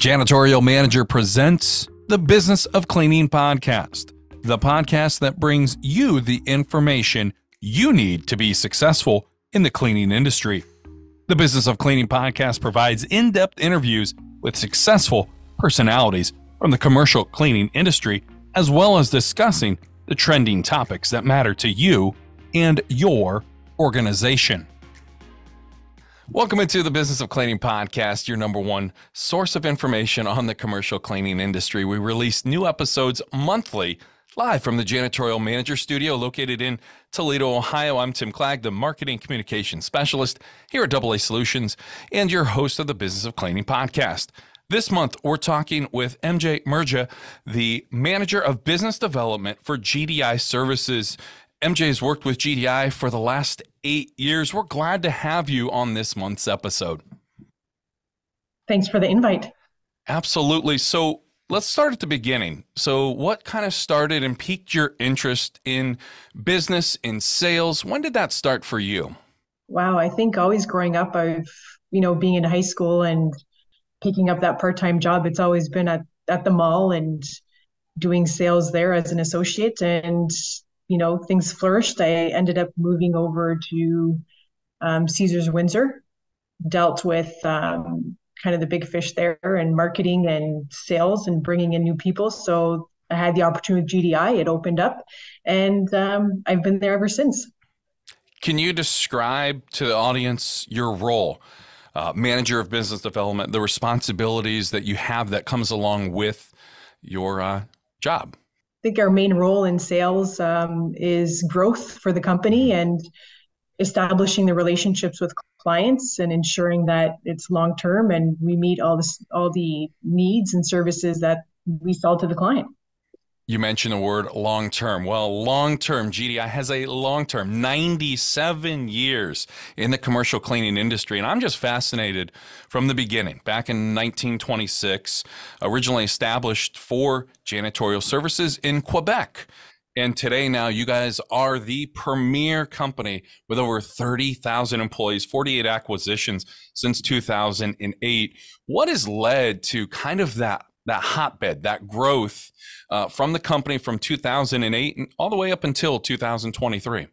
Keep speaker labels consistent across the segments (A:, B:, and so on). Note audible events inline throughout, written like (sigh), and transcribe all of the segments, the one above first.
A: Janitorial Manager presents the Business of Cleaning podcast, the podcast that brings you the information you need to be successful in the cleaning industry. The Business of Cleaning podcast provides in depth interviews with successful personalities from the commercial cleaning industry, as well as discussing the trending topics that matter to you and your organization. Welcome into the Business of Cleaning podcast, your number one source of information on the commercial cleaning industry. We release new episodes monthly live from the Janitorial Manager Studio located in Toledo, Ohio. I'm Tim Clagg, the Marketing Communication Specialist here at AA Solutions and your host of the Business of Cleaning podcast. This month, we're talking with MJ Mrga, the Manager of Business Development for GDI Services. MJ has worked with GDI for the last eight years. We're glad to have you on this month's episode.
B: Thanks for the invite.
A: Absolutely. So let's start at the beginning. So, what kind of started and piqued your interest in business, in sales? When did that start for you?
B: Wow, I think always growing up, I've, you know, being in high school and picking up that part time job, it's always been at, at the mall and doing sales there as an associate. And you know things flourished, I ended up moving over to um, Caesars Windsor, dealt with um, kind of the big fish there and marketing and sales and bringing in new people. So I had the opportunity with GDI. It opened up, and um, I've been there ever since.
A: Can you describe to the audience your role, uh, manager of business development, the responsibilities that you have that comes along with your uh, job?
B: I think our main role in sales um, is growth for the company and establishing the relationships with clients and ensuring that it's long term and we meet all this all the needs and services that we sell to the client.
A: You mentioned the word long term. Well, long term, GDI has a long term, 97 years in the commercial cleaning industry. And I'm just fascinated from the beginning. Back in 1926, originally established for janitorial services in Quebec. And today, now, you guys are the premier company with over 30,000 employees, 48 acquisitions since 2008. What has led to kind of that that hotbed, that growth uh, from the company from 2008 and all the way up until 2023?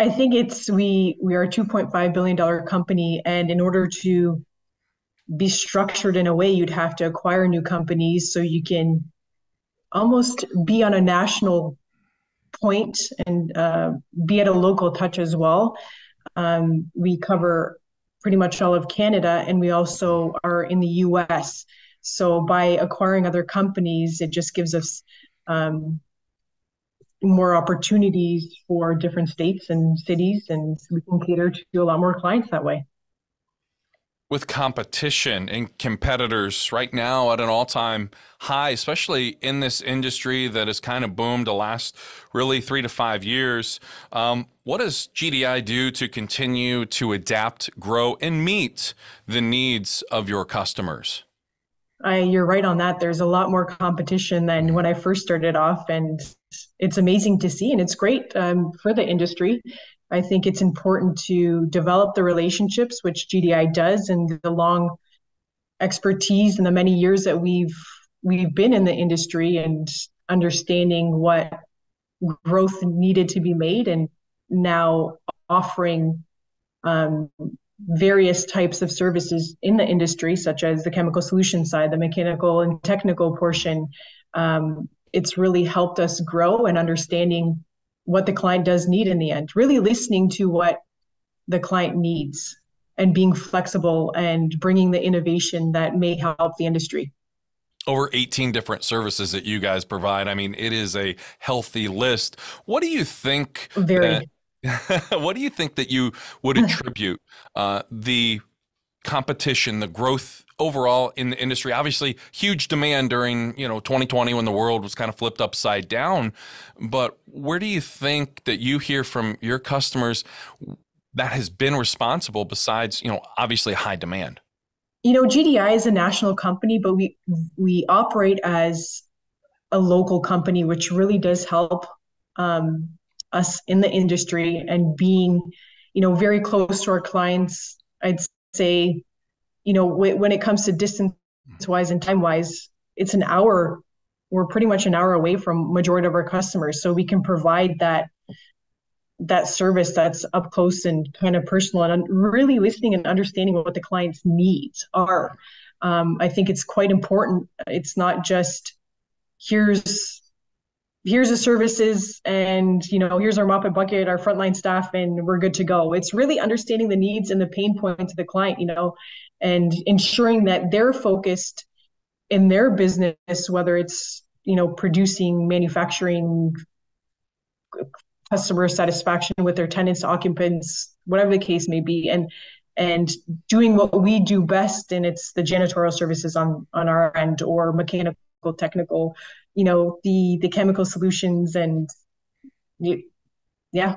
B: I think it's we we are a 2.5 billion dollar company, and in order to be structured in a way, you'd have to acquire new companies so you can almost be on a national point and uh, be at a local touch as well. Um, we cover pretty much all of Canada, and we also are in the U.S. So by acquiring other companies, it just gives us um, more opportunities for different states and cities, and we can cater to a lot more clients that way.
A: With competition and competitors right now at an all time high, especially in this industry that has kind of boomed the last really three to five years, um, what does GDI do to continue to adapt, grow, and meet the needs of your customers?
B: I, you're right on that. There's a lot more competition than when I first started off, and it's amazing to see, and it's great um, for the industry. I think it's important to develop the relationships, which GDI does, and the long expertise and the many years that we've we've been in the industry and understanding what growth needed to be made, and now offering um, various types of services in the industry, such as the chemical solution side, the mechanical and technical portion. Um, it's really helped us grow and understanding what the client does need in the end, really listening to what the client needs and being flexible and bringing the innovation that may help the industry
A: over 18 different services that you guys provide. I mean, it is a healthy list. What do you think
B: Very. That, (laughs)
A: what do you think that you would (laughs) attribute uh, the competition, the growth overall in the industry? Obviously, huge demand during you know 2020 when the world was kind of flipped upside down. But where do you think that you hear from your customers that has been responsible besides you know obviously high demand?
B: You know, GDI is a national company, but we we operate as a local company, which really does help um, us in the industry and being, you know, very close to our clients. I'd say, you know, w- when it comes to distance wise and time wise, it's an hour. We're pretty much an hour away from majority of our customers, so we can provide that that service that's up close and kind of personal and really listening and understanding what the client's needs are. Um, I think it's quite important. It's not just here's here's the services and you know here's our mop and bucket our frontline staff and we're good to go. It's really understanding the needs and the pain points of the client you know and ensuring that they're focused in their business whether it's you know producing manufacturing customer satisfaction with their tenants occupants whatever the case may be and and doing what we do best and it's the janitorial services on on our end or mechanical technical you know the the chemical solutions and yeah.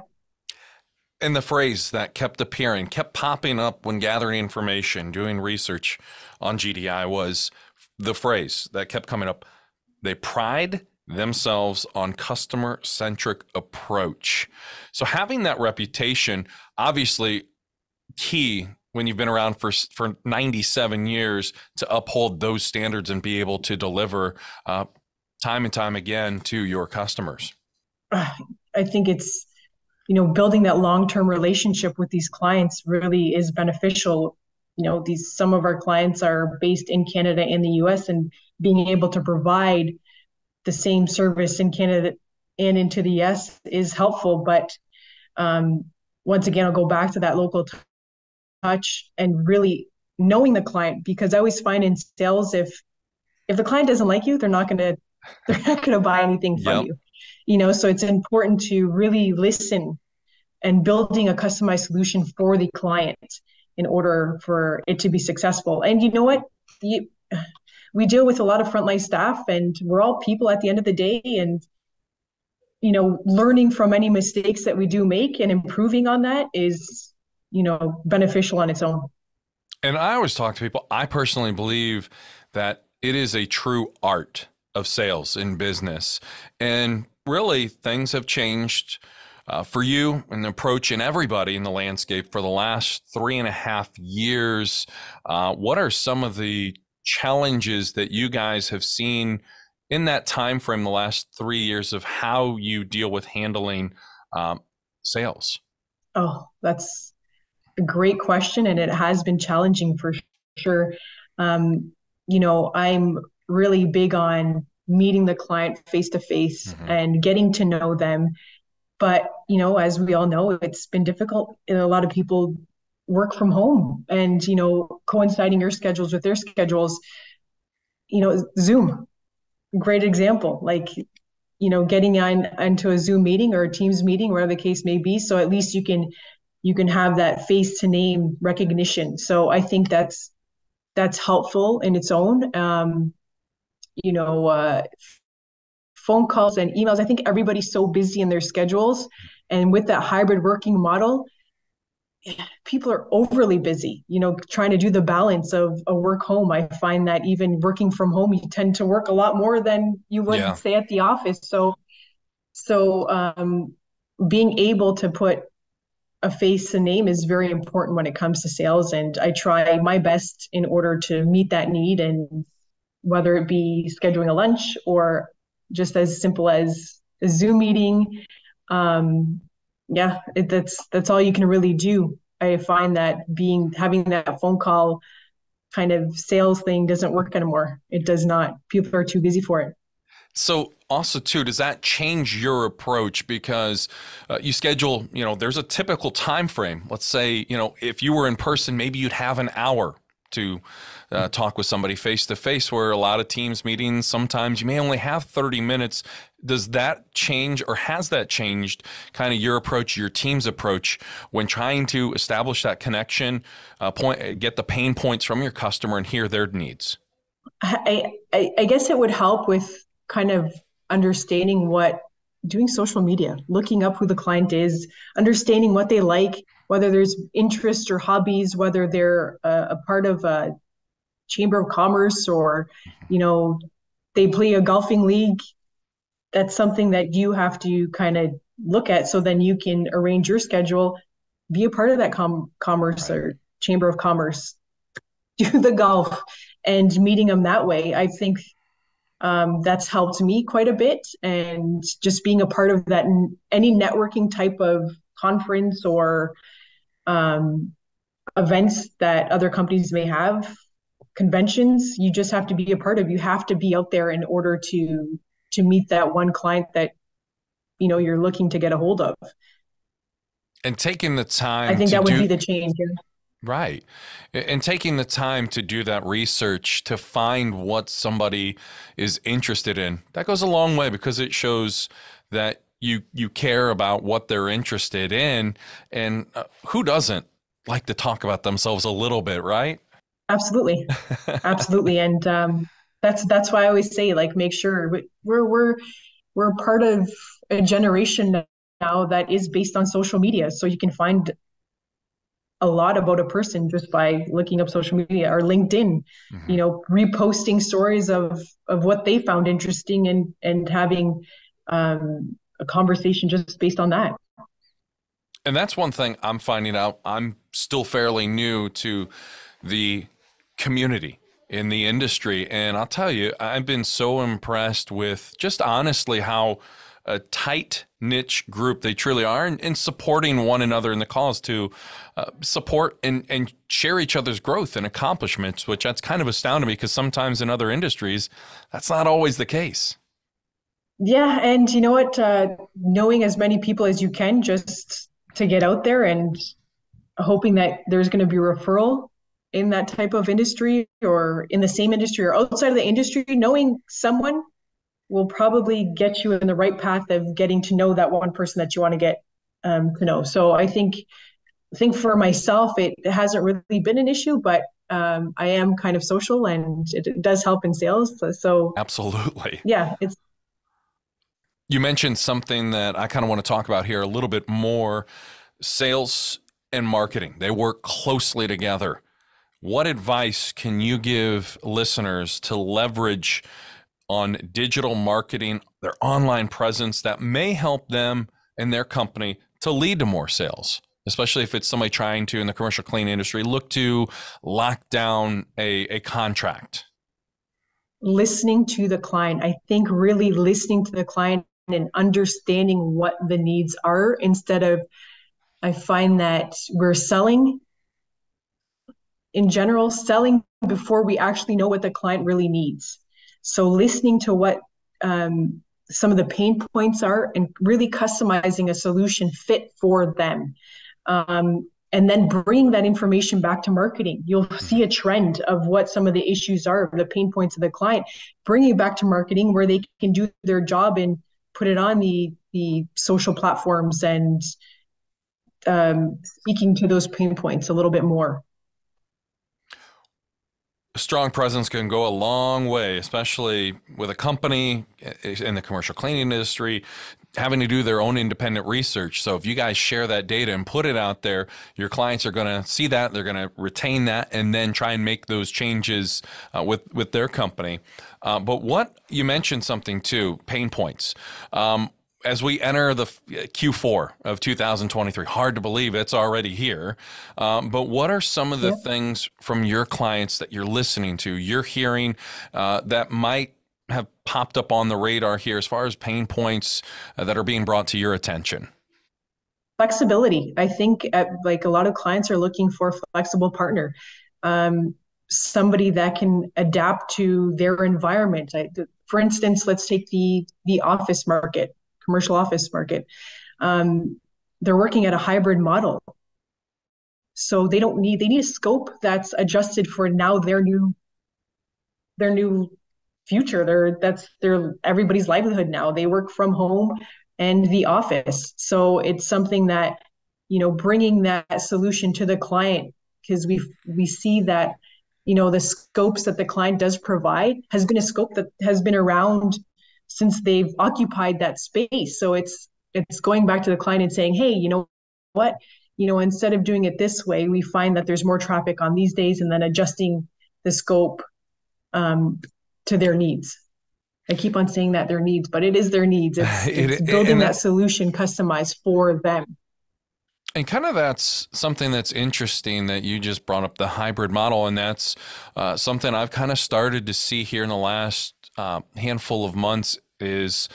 A: And the phrase that kept appearing kept popping up when gathering information doing research on gdi was the phrase that kept coming up. They pride themselves on customer centric approach. So having that reputation obviously key when you've been around for for 97 years to uphold those standards and be able to deliver uh, time and time again to your customers? (sighs)
B: I think it's you know building that long-term relationship with these clients really is beneficial. You know, these some of our clients are based in Canada and the US and being able to provide the same service in Canada and into the US is helpful, but um, once again, I'll go back to that local touch and really knowing the client because I always find in sales if if the client doesn't like you, they're not going (laughs) to they're not to buy anything from yep. you. You know, so it's important to really listen and building a customized solution for the client in order for it to be successful. And you know what? You, we deal with a lot of frontline staff and we're all people at the end of the day and you know learning from any mistakes that we do make and improving on that is you know beneficial on its own
A: and i always talk to people i personally believe that it is a true art of sales in business. And really, things have changed uh, for you and the approach and everybody in the landscape for the last three and a half years. Uh, what are some of the challenges that you guys have seen in that time frame, the last three years, of how you deal with handling um, sales?
B: Oh, that's a great question, and it has been challenging for sure. Um, you know, I'm really big on meeting the client face to face and getting to know them. But, you know, as we all know, it's been difficult. And a lot of people work from home and, you know, coinciding your schedules with their schedules. You know, Zoom, great example. Like, you know, getting on into a Zoom meeting or a Teams meeting, whatever the case may be. So at least you can you can have that face to name recognition. So I think that's that's helpful in its own. Um, you know, uh, phone calls and emails. I think everybody's so busy in their schedules. And with that hybrid working model, people are overly busy, you know, trying to do the balance of a work home. I find that even working from home, you tend to work a lot more than you would yeah. say at the office. So, so um, being able to put a face and name is very important when it comes to sales. And I try my best in order to meet that need and whether it be scheduling a lunch or just as simple as a Zoom meeting. Um, yeah, it, that's that's all you can really do. I find that being having that phone call kind of sales thing doesn't work anymore. It does not. People are too busy for it.
A: So also too, does that change your approach because uh, you schedule? You know, there's a typical time frame. Let's say you know if you were in person, maybe you'd have an hour to uh, talk with somebody face to face where a lot of teams meetings sometimes you may only have 30 minutes does that change or has that changed kind of your approach your team's approach when trying to establish that connection uh, point get the pain points from your customer and hear their needs
B: I, I, I guess it would help with kind of understanding what doing social media looking up who the client is understanding what they like whether there's interest or hobbies whether they're a, a part of a chamber of commerce or you know they play a golfing league that's something that you have to kind of look at so then you can arrange your schedule be a part of that com- commerce right. or chamber of commerce (laughs) do the golf and meeting them that way. I think um, that's helped me quite a bit. And just being a part of that, any networking type of conference or um, events that other companies may have, conventions, you just have to be a part of. You have to be out there in order to to meet that one client that you know you're looking to get a hold of.
A: And taking the time.
B: I think that would do- be the change. Here.
A: Right. And taking the time to do that research to find what somebody is interested in, that goes a long way because it shows that you you care about what they're interested in and uh, who doesn't like to talk about themselves a little bit, right?
B: Absolutely. Absolutely. And um, that's that's why I always say like make sure we're we're we're part of a generation now that is based on social media so you can find a lot about a person just by looking up social media or LinkedIn, mm-hmm. you know, reposting stories of of what they found interesting and and having um, a conversation just based on that.
A: And that's one thing I'm finding out. I'm still fairly new to the community in the industry, and I'll tell you, I've been so impressed with just honestly how a tight niche group. They truly are and, and supporting one another in the cause to uh, support and, and share each other's growth and accomplishments which that's kind of astounding me because sometimes in other industries that's not always the case.
B: Yeah and you know what uh, knowing as many people as you can just to get out there and hoping that there's going to be referral in that type of industry or in the same industry or outside of the industry knowing someone will probably get you in the right path of getting to know that one person that you want to get um, to know. So I think I think for myself, it hasn't really been an issue, but um, I am kind of social and it, it does help in sales. So, so
A: absolutely, (laughs)
B: yeah, it's.
A: You mentioned something that I kind of want to talk about here a little bit more. Sales and marketing, they work closely together. What advice can you give listeners to leverage on digital marketing, their online presence that may help them and their company to lead to more sales, especially if it's somebody trying to, in the commercial clean industry, look to lock down a, a contract?
B: Listening to the client. I think really listening to the client and understanding what the needs are instead of, I find that we're selling in general, selling before we actually know what the client really needs. So listening to what um, some of the pain points are and really customizing a solution fit for them. Um, and then bringing that information back to marketing. You'll see a trend of what some of the issues are, the pain points of the client, bringing it back to marketing where they can do their job and put it on the, the social platforms and um, speaking to those pain points a little bit more
A: strong presence can go a long way, especially with a company in the commercial cleaning industry having to do their own independent research. So if you guys share that data and put it out there, your clients are going to see that, they're going to retain that, and then try and make those changes uh, with with their company. Uh, but what you mentioned something too, pain points. Um, as we enter the Q4 of 2023, hard to believe it's already here. Um, but what are some of the yeah. things from your clients that you're listening to, you're hearing uh, that might have popped up on the radar here as far as pain points uh, that are being brought to your attention?
B: Flexibility. I think at, like a lot of clients are looking for a flexible partner. Um, somebody that can adapt to their environment. I, for instance, let's take the the office market commercial office market. Um, they're working at a hybrid model. So they don't need they need a scope that's adjusted for now their new their new future. They're that's their everybody's livelihood now. They work from home and the office. So it's something that you know bringing that solution to the client because we we see that you know the scopes that the client does provide has been a scope that has been around since they've occupied that space. So it's it's going back to the client and saying, hey, you know what? You know, instead of doing it this way, we find that there's more traffic on these days, and then adjusting the scope um, to their needs. I keep on saying that their needs, but it is their needs. It's, (laughs) it's building that, that solution customized for them.
A: And kind of that's something that's interesting that you just brought up the hybrid model. And that's uh, something I've kind of started to see here in the last uh, handful of months is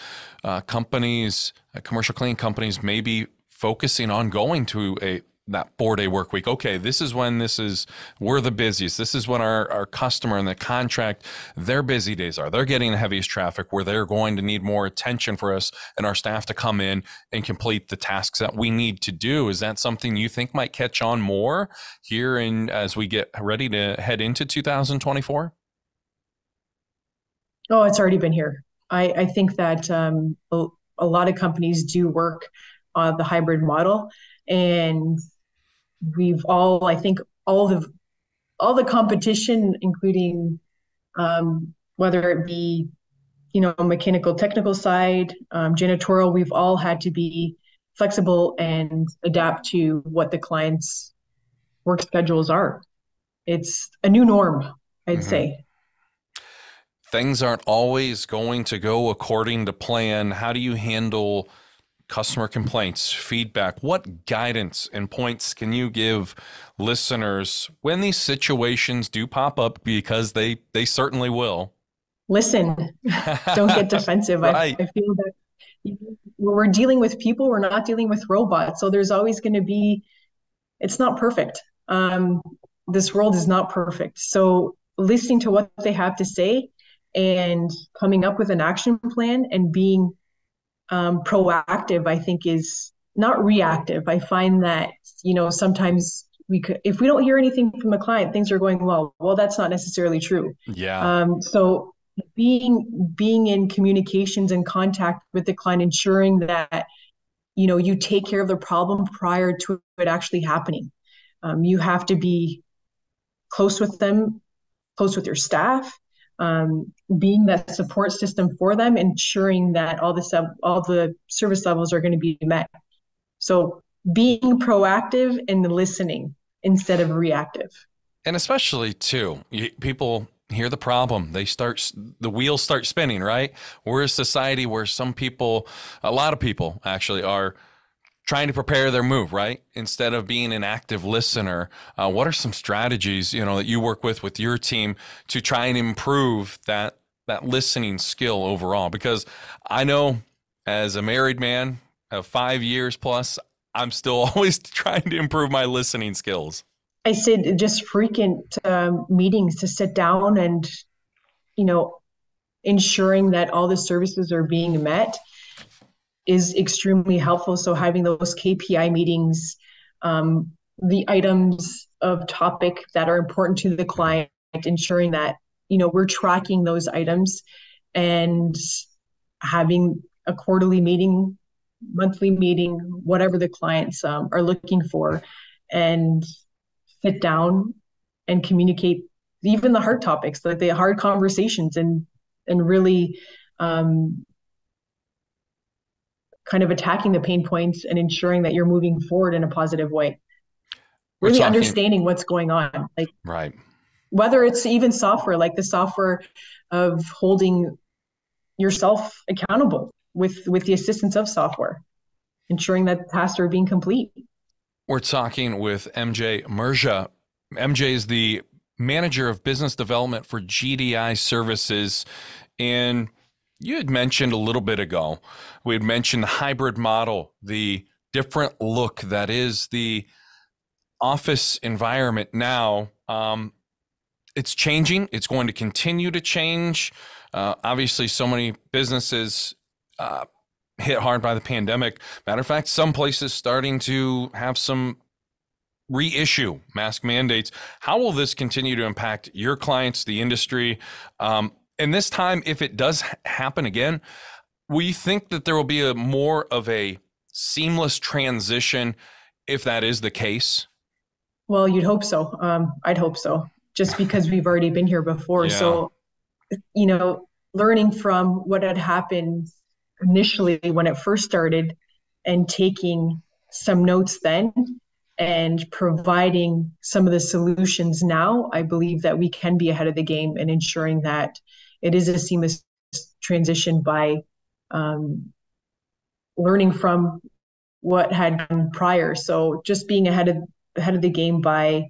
A: uh, companies, uh, commercial cleaning companies, maybe focusing on going to a that four day work week. Okay, this is when this is we're the busiest. This is when our, our customer and the contract, their busy days are. They're getting the heaviest traffic where they're going to need more attention for us and our staff to come in and complete the tasks that we need to do. Is that something you think might catch on more here in as we get ready to head into 2024?
B: Oh, it's already been here. I, I think that um, a, a lot of companies do work on the hybrid model and we've all i think all the all the competition including um, whether it be you know mechanical technical side um, janitorial we've all had to be flexible and adapt to what the clients work schedules are it's a new norm i'd mm-hmm. say
A: things aren't always going to go according to plan how do you handle customer complaints, feedback, what guidance and points can you give listeners when these situations do pop up because they they certainly will?
B: Listen, don't get defensive. (laughs) right. I, I feel that we're dealing with people, we're not dealing with robots. So there's always going to be, it's not perfect. Um, this world is not perfect. So listening to what they have to say and coming up with an action plan and being um, proactive, I think, is not reactive. I find that, you know, sometimes we could, if we don't hear anything from the client, things are going well. Well, that's not necessarily true.
A: Yeah.
B: Um, so being being in communications and contact with the client, ensuring that you know you take care of the problem prior to it actually happening. Um, you have to be close with them, close with your staff, um, being that support system for them, ensuring that all the sub, all the service levels are going to be met. So being proactive and listening instead of reactive.
A: And especially too, people hear the problem they start the wheels start spinning right we're a society where some people a lot of people actually are trying to prepare their move, right? Instead of being an active listener, uh, what are some strategies you know that you work with with your team to try and improve that that listening skill overall? Because I know as a married man of five years plus, I'm still (laughs) always trying to improve my listening skills.
B: I said just frequent um, meetings to sit down and you know ensuring that all the services are being met is extremely helpful. So having those KPI meetings, um, the items of topic that are important to the client, ensuring that you know we're tracking those items, and having a quarterly meeting, monthly meeting, whatever the clients um, are looking for, and sit down and communicate even the hard topics, like the hard conversations, and and really um, kind of attacking the pain points and ensuring that you're moving forward in a positive way. Really talking, understanding what's going on like
A: right.
B: whether it's even software like the software of holding yourself accountable with with the assistance of software ensuring that tasks are being complete.
A: We're talking with mj Mrga. Mj is the manager of business development for gdi services. And you had mentioned a little bit ago, we had mentioned the hybrid model, the different look that is the office environment now. Um, it's changing. It's going to continue to change. Uh, obviously, so many businesses uh, hit hard by the pandemic. Matter of fact, some places starting to have some reissue mask mandates. How will this continue to impact your clients, the industry? Um, and this time, if it does happen again, we think that there will be a more of a seamless transition if that is the case?
B: Well, you'd hope so. Um, I'd hope so, just because we've already been here before. Yeah. So, you know, learning from what had happened initially when it first started and taking some notes then and providing some of the solutions now, I believe that we can be ahead of the game and ensuring that it is a seamless transition by um, learning from what had gone prior. So just being ahead of ahead of the game by,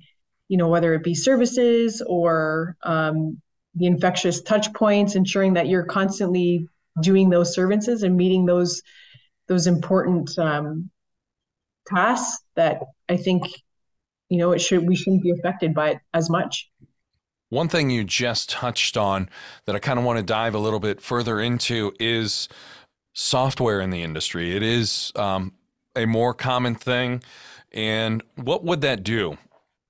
B: you know, whether it be services or um, the infectious touch points, ensuring that you're constantly doing those services and meeting those those important um, tasks that I think you know it should we shouldn't be affected by it as much.
A: One thing you just touched on that I kind of want to dive a little bit further into is software in the industry. It is um, a more common thing, and what would that do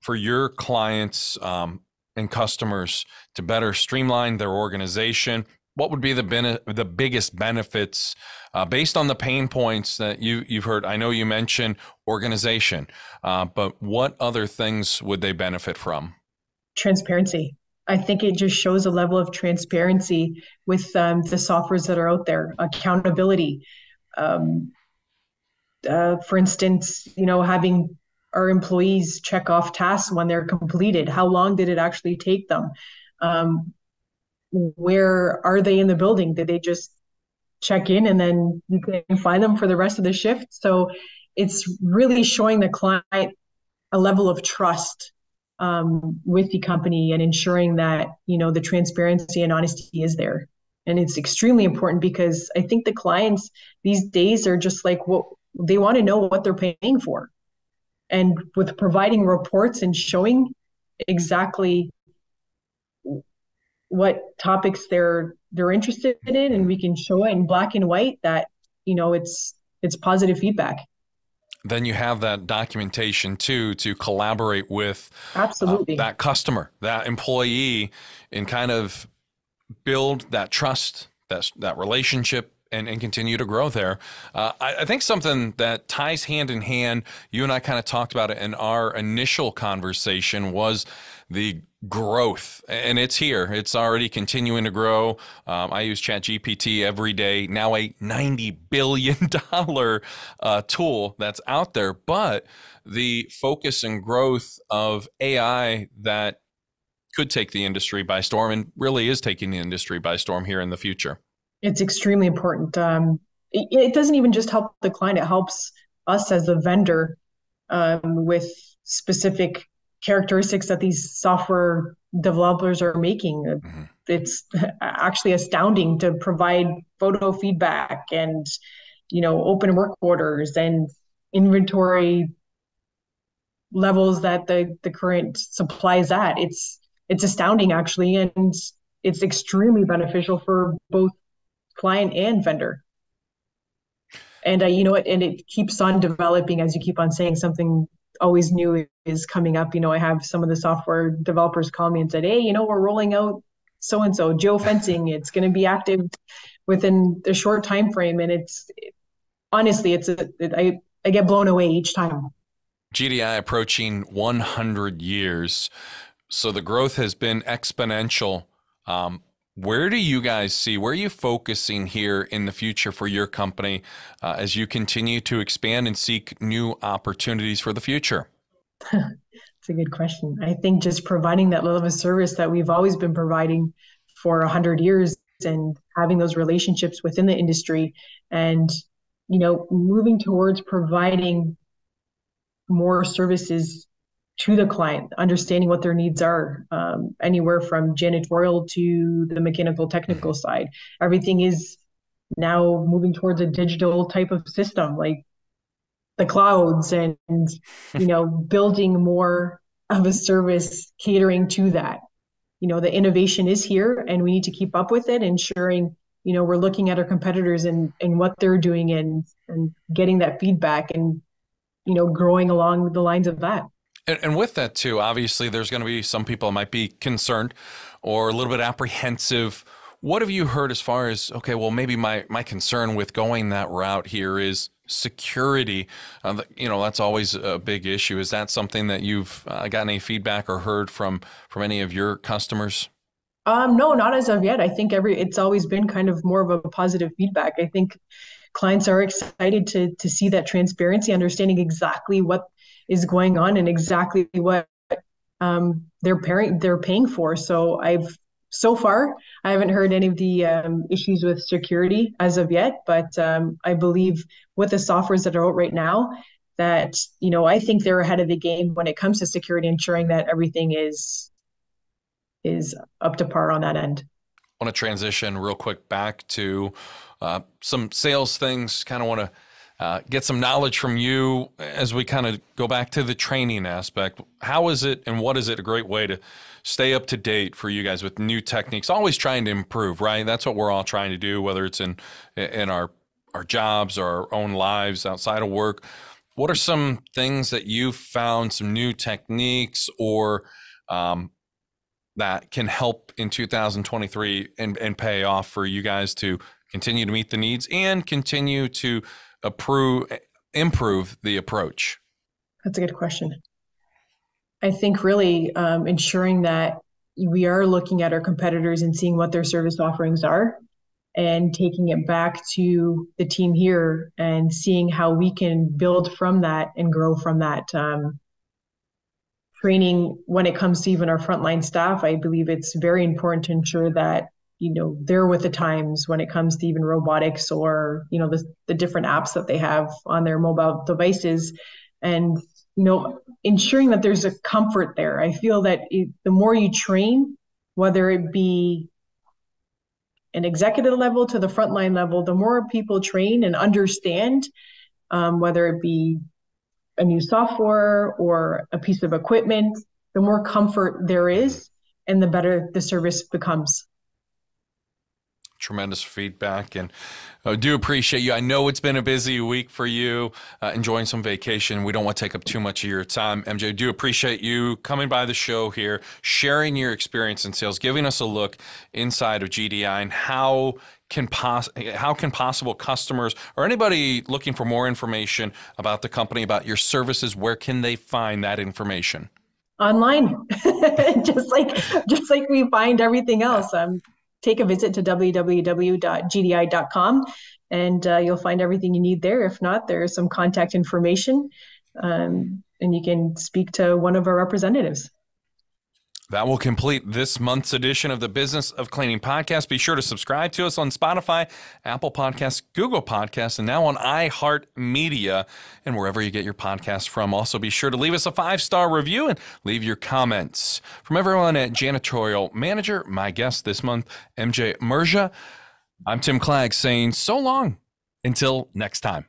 A: for your clients um, and customers to better streamline their organization? What would be the bene- the biggest benefits uh, based on the pain points that you you've heard? I know you mentioned organization, uh, but what other things would they benefit from?
B: Transparency. I think it just shows a level of transparency with um, the softwares that are out there. Accountability. Um, uh, for instance, you know, having our employees check off tasks when they're completed. How long did it actually take them? Um, where are they in the building? Did they just check in and then you can find them for the rest of the shift? So it's really showing the client a level of trust um, with the company and ensuring that you know the transparency and honesty is there. And it's extremely important because I think the clients these days are just like what they want to know what they're paying for and with providing reports and showing exactly what topics they're they're interested in and we can show it in black and white that you know it's it's positive feedback
A: then you have that documentation too to collaborate with
B: uh, absolutely
A: uh, that customer that employee and kind of build that trust that that relationship and, and continue to grow there. Uh, I, I, think something that ties hand in hand, you and I kind of talked about it in our initial conversation, was the growth. And it's here, it's already continuing to grow. Um, I use ChatGPT every day, now a $90 billion (laughs) uh, tool that's out there. But the focus and growth of AI that could take the industry by storm and really is taking the industry by storm here in the future.
B: It's extremely important. Um, it, it, doesn't even just help the client; it helps us as a vendor um, with specific characteristics that these software developers are making. Mm-hmm. It's actually astounding to provide photo feedback and you know open work orders and inventory levels that the the current supply is at. It's it's astounding actually, and it's extremely beneficial for both client and vendor. And uh, you know what? And it keeps on developing as you keep on saying something always new is coming up. You know, I have some of the software developers call me and said, "Hey, you know, we're rolling out so and so geofencing. It's going to be active within a short time frame." And it's it, honestly, it's a it, I I get blown away each time.
A: GDI approaching 100 years, so the growth has been exponential. Um, where do you guys see, where are you focusing here in the future for your company uh, as you continue to expand and seek new opportunities for the future? (laughs)
B: It's a good question. I think just providing that level of service that we've always been providing for 100 years and having those relationships within the industry and, you know, moving towards providing more services to the client, understanding what their needs are, um, anywhere from janitorial to the mechanical technical side. Everything is now moving towards a digital type of system, like the clouds, and you know, (laughs) building more of a service catering to that. You know, the innovation is here, and we need to keep up with it, ensuring you know we're looking at our competitors and and what they're doing and and getting that feedback and you know growing along the lines of that.
A: And, and with that too, obviously, there's going to be some people might be concerned or a little bit apprehensive. What have you heard as far as okay? Well, maybe my my concern with going that route here is security. Uh, you know, that's always a big issue. Is that something that you've uh, gotten any feedback or heard from from any of your customers?
B: Um, no, not as of yet. I think every it's always been kind of more of a positive feedback. I think clients are excited to to see that transparency, understanding exactly what is going on and exactly what um, they're paying they're paying for. So I've so far, I haven't heard any of the um, issues with security as of yet, but um, I believe with the softwares that are out right now, that you know I think they're ahead of the game when it comes to security, ensuring that everything is is up to par on that end.
A: I want to transition real quick back to uh, some sales things. Kind of want to uh, get some knowledge from you as we kind of go back to the training aspect. How is it and what is it a great way to stay up to date for you guys with new techniques? Always trying to improve, right? That's what we're all trying to do, whether it's in in our our jobs or our own lives outside of work. What are some things that you found, some new techniques or um, that can help in 2023 and, and pay off for you guys to continue to meet the needs and continue to approve, improve the approach?
B: That's a good question. I think really um, ensuring that we are looking at our competitors and seeing what their service offerings are and taking it back to the team here and seeing how we can build from that and grow from that. Um, training when it comes to even our frontline staff, I believe it's very important to ensure that you know they're with the times when it comes to even robotics or you know the, the different apps that they have on their mobile devices. And you know ensuring that there's a comfort there. I feel that it, the more you train whether it be an executive level to the frontline level the more people train and understand um, whether it be a new software or a piece of equipment the more comfort there is and the better the service becomes
A: tremendous feedback and I uh, do appreciate you. I know it's been a busy week for you, uh, enjoying some vacation. We don't want to take up too much of your time. MJ, do appreciate you coming by the show here, sharing your experience in sales, giving us a look inside of GDI and how can pos- how can possible customers or anybody looking for more information about the company, about your services, where can they find that information?
B: Online, (laughs) just like just like we find everything else. Um, take a visit to www.gdi.com and uh, you'll find everything you need there. If not, there's some contact information um, and you can speak to one of our representatives.
A: That will complete this month's edition of the Business of Cleaning podcast. Be sure to subscribe to us on Spotify, Apple Podcasts, Google Podcasts, and now on iHeartMedia and wherever you get your podcasts from. Also, be sure to leave us a five star review and leave your comments. From everyone at Janitorial Manager, my guest this month, MJ Mrga, I'm Tim Clagg saying so long until next time.